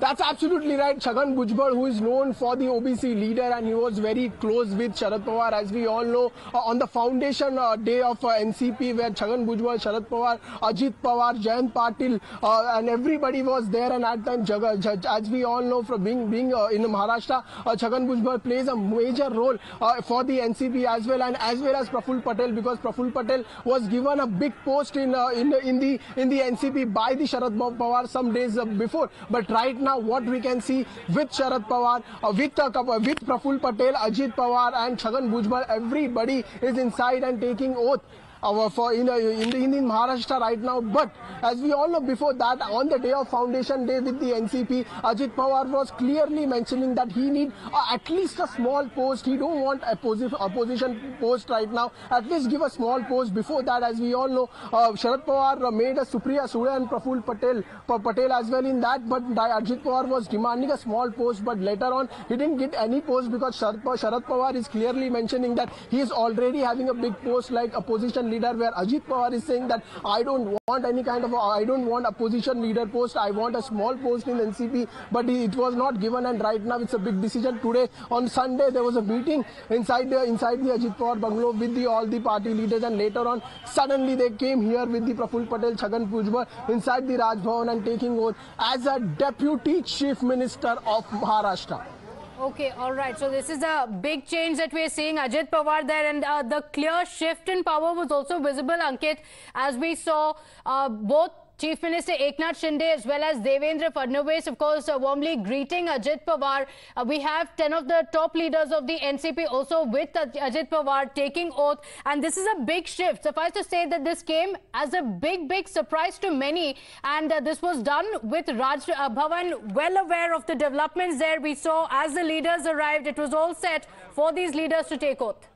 That's absolutely right. Chhagan Bhujbal, who is known for the OBC leader, and he was very close with Sharad Pawar, as we all know, uh, on the foundation uh, day of uh, NCP, where Chhagan Bhujbal, Sharad Pawar, Ajit Pawar, Jayant Patil, uh, and everybody was there. And at that time, as we all know, from being being uh, in Maharashtra, uh, Chhagan Bhujbal plays a major role for the NCP as well, and as well as Praful Patel, because Praful Patel was given a big post in in in the in the NCP by the Sharad Pawar some days before. But right now, what we can see with Sharad Pawar, uh, with uh, with Praful Patel, Ajit Pawar, and Chhagan Bhujbal, everybody is inside and taking oath. Uh, for in, in, in, Maharashtra right now, but as we all know, before that, on the day of Foundation Day with the NCP, Ajit Pawar was clearly mentioning that he need uh, at least a small post. He don't want a posi- opposition post right now. At least give a small post. Before that, as we all know, uh, Sharad Pawar made a Supriya Sule and Praful Patel Pa- Patel as well in that, but Ajit Pawar was demanding a small post. But later on, he didn't get any post because Sharad Pawar is clearly mentioning that he is already having a big post like opposition leader, where Ajit Pawar is saying that I don't want any kind of, I don't want opposition leader post. I want a small post in NCP, but it was not given. And right now, it's a big decision. Today on Sunday, there was a meeting inside the inside the Ajit Pawar bungalow with the all the party leaders, and later on, suddenly they came here with the Praful Patel, Chhagan Bhujbal inside the Raj Bhavan and taking over as a deputy chief minister of Maharashtra. Okay, all right. So this is a big change that we're seeing. Ajit Pawar there, and uh, the clear shift in power was also visible, Ankit, as we saw uh, both. Chief Minister Eknath Shinde as well as Devendra Fadnavis, of course, uh, warmly greeting Ajit Pawar. Uh, we have 10 of the top leaders of the NCP also with Ajit Pawar taking oath. And this is a big shift. Suffice to say that this came as a big, big surprise to many. And uh, this was done with Raj uh, Bhavan well aware of the developments there. We saw as the leaders arrived, it was all set for these leaders to take oath.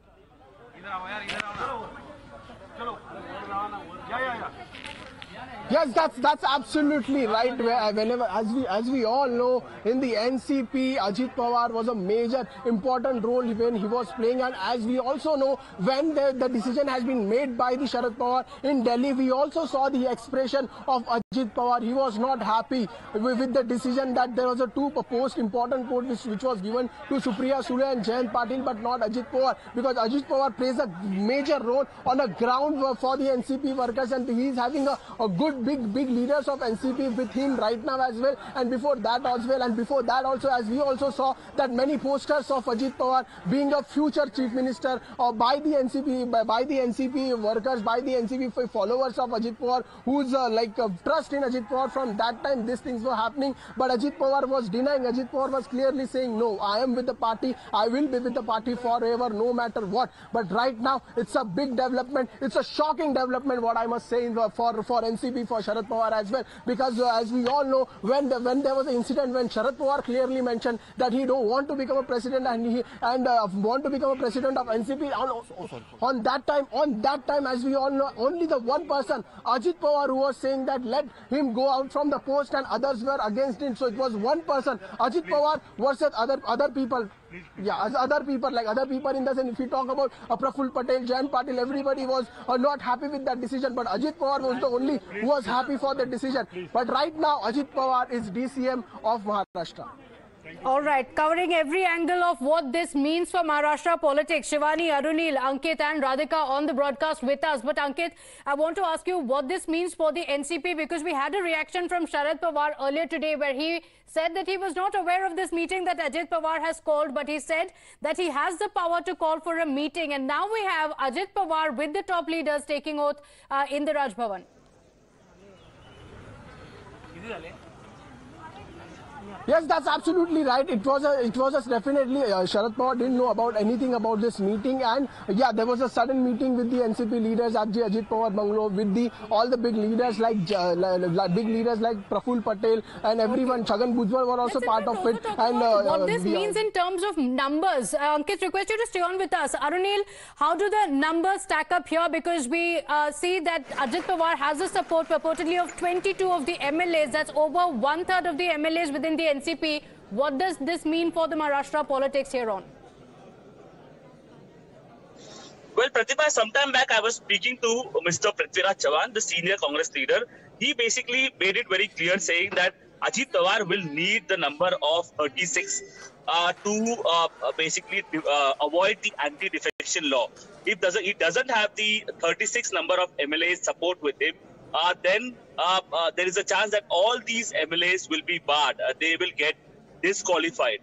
Yes, that's that's absolutely right. Uh, whenever, as we as we all know, in the NCP, Ajit Pawar was a major important role when he was playing, and as we also know, when the, the decision has been made by the Sharad Pawar in Delhi, we also saw the expression of Ajit Pawar. He was not happy with, with the decision that there was a two post important post which, which was given to Supriya Sule and Jayant Patil, but not Ajit Pawar, because Ajit Pawar plays a major role on the ground for the NCP workers, and he is having a, a good big big leaders of NCP with him right now as well and before that as well and before that also as we also saw that many posters of Ajit Pawar being a future chief minister or by the NCP by, by the NCP workers by the NCP followers of Ajit Pawar who's uh, like uh, trust in Ajit Pawar from that time these things were happening. But Ajit Pawar was denying Ajit Pawar was clearly saying no I am with the party I will be with the party forever no matter what. But right now it's a big development. It's a shocking development what I must say for for NCP for Sharad Pawar as well. Because uh, as we all know when the, when there was an incident when Sharad Pawar clearly mentioned that he don't want to become a president and he and uh, want to become a president of NCP on, on that time on that time as we all know only the one person Ajit Pawar who was saying that let him go out from the post and others were against him. So it was one person Ajit Pawar versus other other people yeah, as other people, like other people in the sense, if you talk about uh, Praful Patel, Jayant Patil, everybody was uh, not happy with that decision. But Ajit Pawar was the only who was happy for the decision. But right now, Ajit Pawar is DCM of Maharashtra. All right, covering every angle of what this means for Maharashtra politics. Shivani, Arunil, Ankit, and Radhika on the broadcast with us. But Ankit, I want to ask you what this means for the NCP because we had a reaction from Sharad Pawar earlier today where he said that he was not aware of this meeting that Ajit Pawar has called, but he said that he has the power to call for a meeting. And now we have Ajit Pawar with the top leaders taking oath uh, in the Raj Bhavan. Yes, that's absolutely right. It was a, it was a definitely uh, Sharad Pawar didn't know about anything about this meeting, and yeah, there was a sudden meeting with the NCP leaders at the Ajit Pawar bungalow with the all the big leaders like uh, like, big leaders like Praful Patel and everyone. Chhagan Bhujbal were also Let's part of it, and uh, what this are- means in terms of numbers. Uh, Ankit, request you to stay on with us. Arunil, how do the numbers stack up here? Because we uh, see that Ajit Pawar has a support purportedly of 22 of the MLAs. That's over one third of the MLAs within the NCP. What does this mean for the Maharashtra politics here on? Well, Pratibha, sometime back I was speaking to Mr. Prithviraj Chavan, the senior Congress leader. He basically made it very clear saying that Ajit Pawar will need the number of 36 uh, to uh, basically uh, avoid the anti-defection law. If doesn't, he doesn't have the 36 number of MLAs support with him, then uh, uh, there is a chance that all these MLAs will be barred. Uh, they will get disqualified.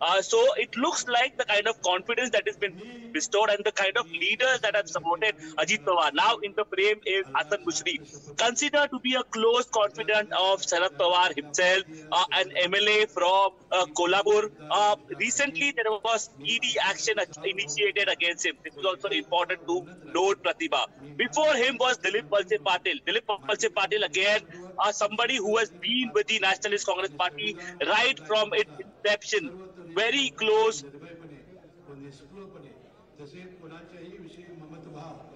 Uh, so it looks like the kind of confidence that has been bestowed and the kind of leaders that have supported Ajit Pawar. Now in the frame is Hasan Mushrif, considered to be a close confidant of Sharad Pawar himself, uh, an MLA from uh, Kolhapur. Uh, recently there was ED action initiated against him. This is also important to note, Pratibha. Before him was Dilip Walse Patil. Dilip Walse Patil again, uh, somebody who has been with the Nationalist Congress Party right from its inception very close.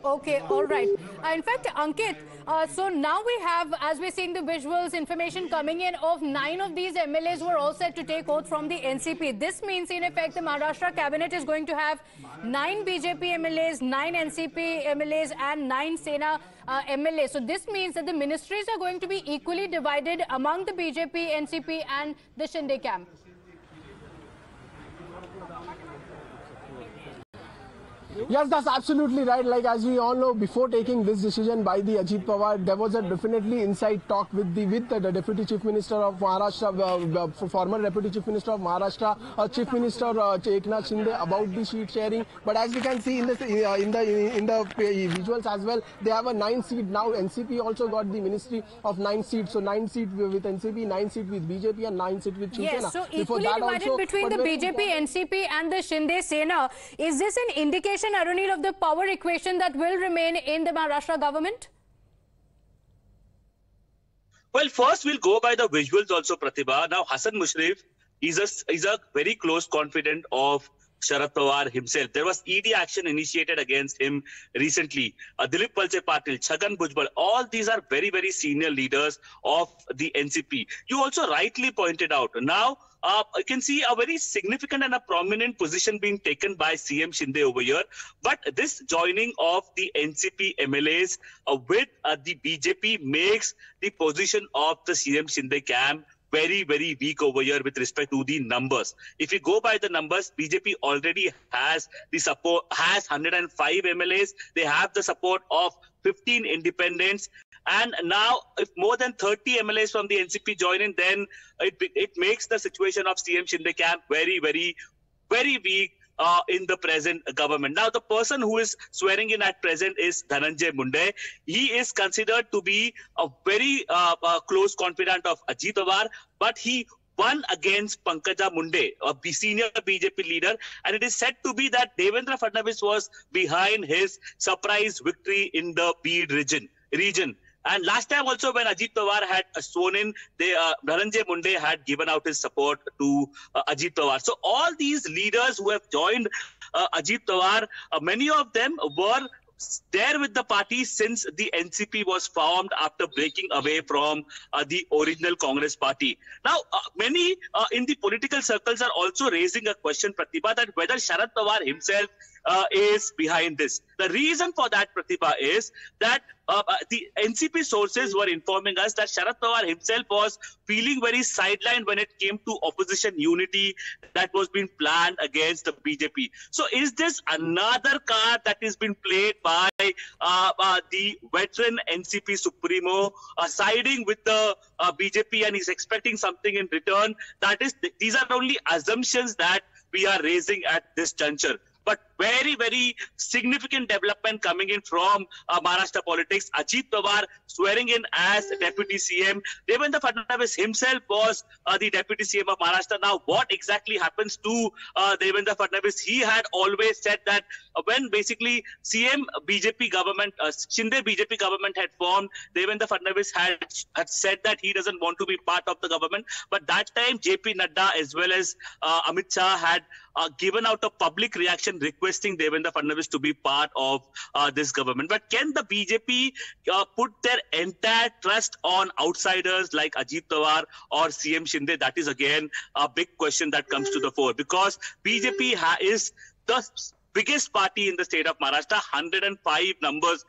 Okay, all right. Uh, in fact, Ankit, uh, so now we have, as we're seeing the visuals, information coming in of nine of these MLAs were all set to take oath from the NCP. This means, in effect, the Maharashtra cabinet is going to have nine BJP MLAs, nine NCP MLAs, and nine Sena uh, MLAs. So this means that the ministries are going to be equally divided among the BJP, NCP, and the Shinde camp. Yes, that's absolutely right. Like as we all know, before taking this decision by the Ajit Pawar, there was a definitely inside talk with the with the, Deputy Chief Minister of Maharashtra, uh, uh, former Deputy Chief Minister of Maharashtra, uh, Chief Minister uh, Eknath Shinde about the seat sharing. But as we can see in the uh, in the in the visuals as well, they have a nine seat now. NCP also got the Ministry of nine seats, so nine seat with NCP, nine seat with BJP, and nine seat with Shiv Yes, so equally divided also, between the BJP, NCP, and the Shinde Sena. Is this an indication? Arunil, of the power equation that will remain in the Maharashtra government? Well, first we'll go by the visuals also, Pratibha. Now, Hasan Mushrif is a, is a very close confidant of Sharad Pawar himself. There was ED action initiated against him recently. Uh, Dilip Walse Patil, Chhagan Bhujbal, all these are very, very senior leaders of the NCP. You also rightly pointed out. Now, uh, you can see a very significant and a prominent position being taken by CM Shinde over here. But this joining of the NCP MLAs uh, with uh, the BJP makes the position of the CM Shinde camp very, very weak over here with respect to the numbers. If you go by the numbers, BJP already has the support, has 105 MLAs. They have the support of 15 independents. And now, if more than 30 MLAs from the NCP join in, then it, it makes the situation of CM Shinde camp very, very, very weak uh, in the present government. Now, the person who is swearing in at present is Dhananjay Munde. He is considered to be a very uh, uh, close confidant of Ajit Pawar, but he won against Pankaja Munde, a senior BJP leader, and it is said to be that Devendra Fadnavis was behind his surprise victory in the Beed region. region. And last time also when Ajit Pawar had sworn in, they, uh, Dhananjay Munde had given out his support to uh, Ajit Pawar. So all these leaders who have joined uh, Ajit Pawar, uh, many of them were there with the party since the NCP was formed after breaking away from uh, the original Congress party. Now, uh, many uh, in the political circles are also raising a question, Pratibha, that whether Sharad Pawar himself uh, is behind this. The reason for that, Pratibha, is that uh, uh the NCP sources were informing us that Sharad Pawar himself was feeling very sidelined when it came to opposition unity that was being planned against the BJP. So, is this another card that is being played by uh, uh, the veteran NCP Supremo uh, siding with the BJP and he's expecting something in return? That is, th- these are only assumptions that we are raising at this juncture but very, very significant development coming in from uh, Maharashtra politics. Ajit Pawar swearing in as deputy CM. Devendra Fadnavis himself was uh, the deputy CM of Maharashtra. Now, what exactly happens to uh, Devendra Fadnavis? He had always said that when basically CM BJP government, uh, Shinde BJP government had formed, Devendra Fadnavis had, had said that he doesn't want to be part of the government. But that time, JP Nadda as well as uh, Amit Shah had uh, given out a public reaction requesting Devendra Fadnavis to be part of uh, this government. But can the BJP uh, put their entire trust on outsiders like Ajit Pawar or CM Shinde? That is again a big question that comes to the fore because BJP ha- is the biggest party in the state of Maharashtra, 105 numbers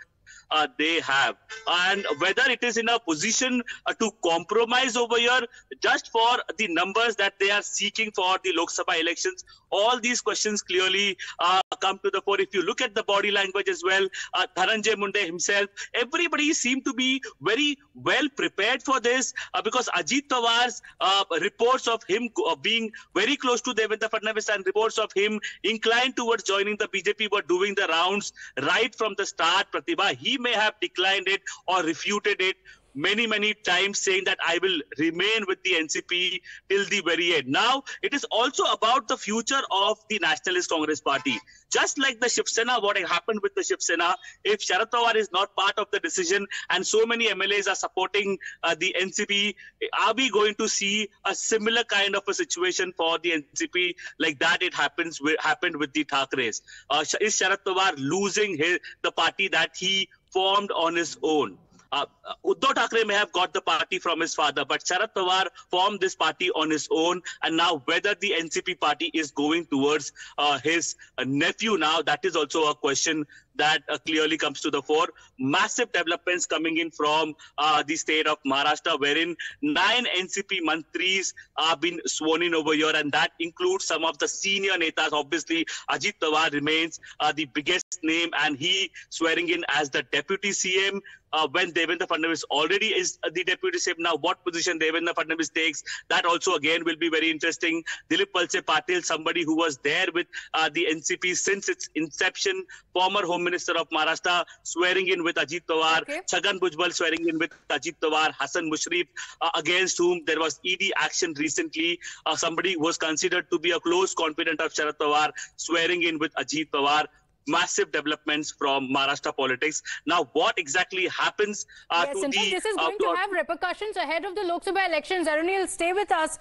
uh, they have. And whether it is in a position uh, to compromise over here just for the numbers that they are seeking for the Lok Sabha elections, all these questions clearly uh, come to the fore. If you look at the body language as well, uh, Munde himself, everybody seemed to be very well prepared for this uh, because Ajit Pawar's uh, reports of him uh, being very close to Devendra Fadnavis and reports of him inclined towards joining the BJP were doing the rounds right from the start. Pratibha, he may have declined it or refuted it many, many times saying that I will remain with the NCP till the very end. Now, it is also about the future of the Nationalist Congress Party. Just like the Shiv Sena, what happened with the Shiv Sena, if Sharad Pawar is not part of the decision and so many MLAs are supporting uh, the NCP, are we going to see a similar kind of a situation for the NCP like that it happens with, happened with the Thackerays? Uh, is Sharad Pawar losing his, the party that he formed on his own? Uh, Uddhav Thackeray may have got the party from his father, but Sharad Pawar formed this party on his own. And now, whether the NCP party is going towards uh, his uh, nephew now, that is also a question that uh, clearly comes to the fore. Massive developments coming in from uh, the state of Maharashtra, wherein nine NCP mantris have been sworn in over here, and that includes some of the senior netas. Obviously, Ajit Pawar remains uh, the biggest name, and he swearing in as the deputy CM. Uh, when Devendra Fadnavis already is the deputy CM. Now, what position Devendra Fadnavis takes, that also again will be very interesting. Dilip Walse Patil, somebody who was there with uh, the NCP since its inception, former Home Minister of Maharashtra, swearing in with Ajit Pawar, Okay. Chhagan Bhujbal swearing in with Ajit Pawar, Hasan Mushrif, uh, against whom there was ED action recently. Uh, somebody who was considered to be a close confidant of Sharad Pawar, swearing in with Ajit Pawar. Massive developments from Maharashtra politics. Now, what exactly happens uh, Yes, to in the fact, this is uh, going to have repercussions ahead of the Lok Sabha elections. Arunil, stay with us.